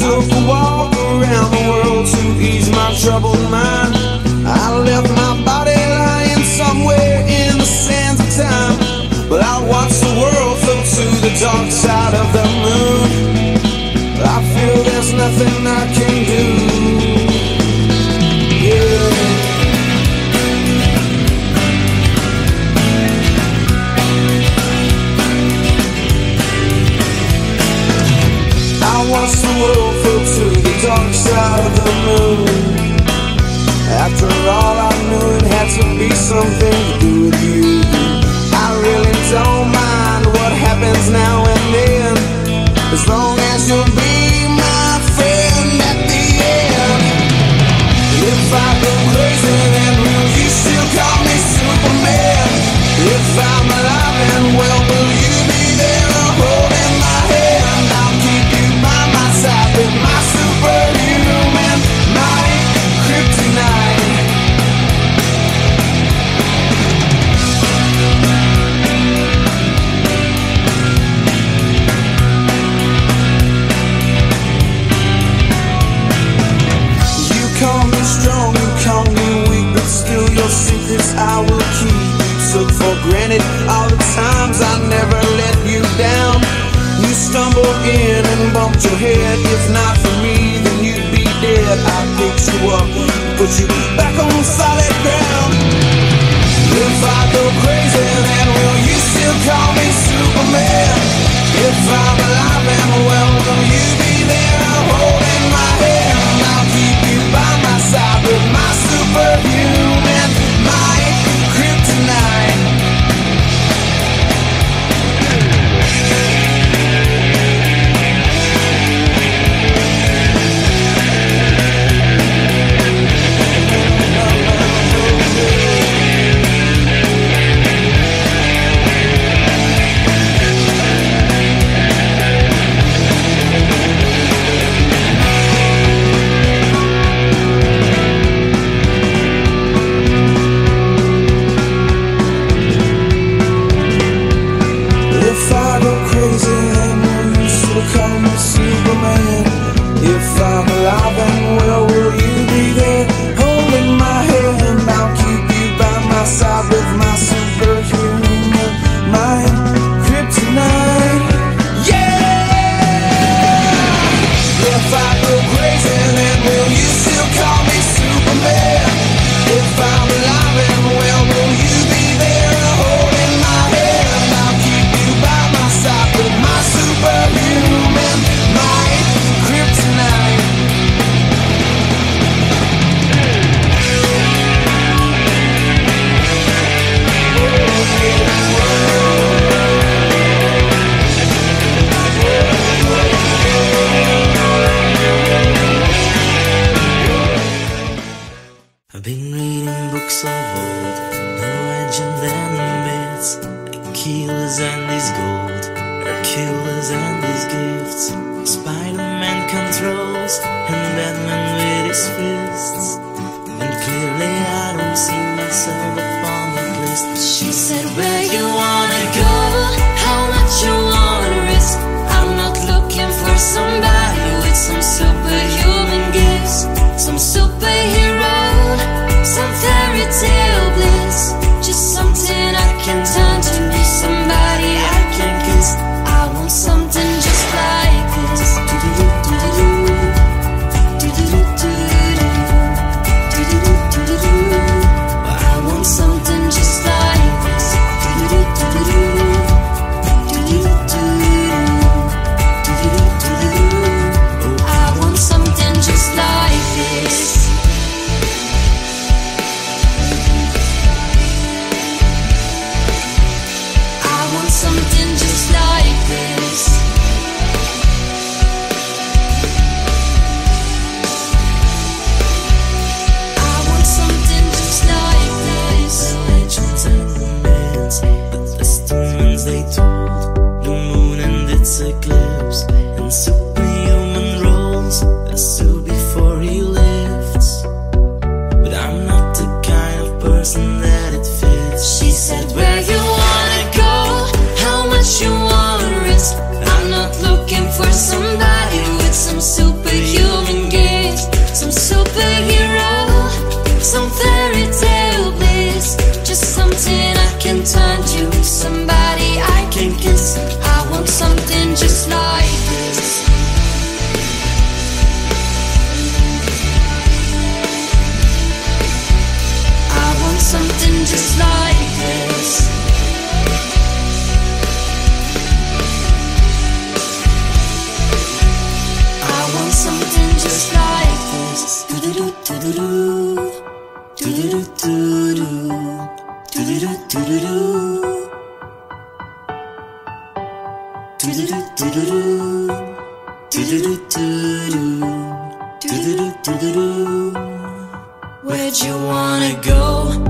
myself to walk around the world to ease my troubled mind. the moon. After all, I knew it had to be something to do with you. stumbled in and bumped your head. If not for me, then you'd be dead. I picked you up, put you back on solid ground. If I go crazy, then will you still call me Superman? If I'm alive, then well, will you be? lifts, Spider-Man controls, and Batman with his fleet. person that it fits. She said, Where you wanna go? How much you wanna risk? I'm not looking for somebody with some superhuman gifts, some superhero, some fairy tale bliss. Just something I can turn to, somebody. just like this. I want something just like this. Do do do do do do do do do do do do do do do do do do do Where'd you wanna go?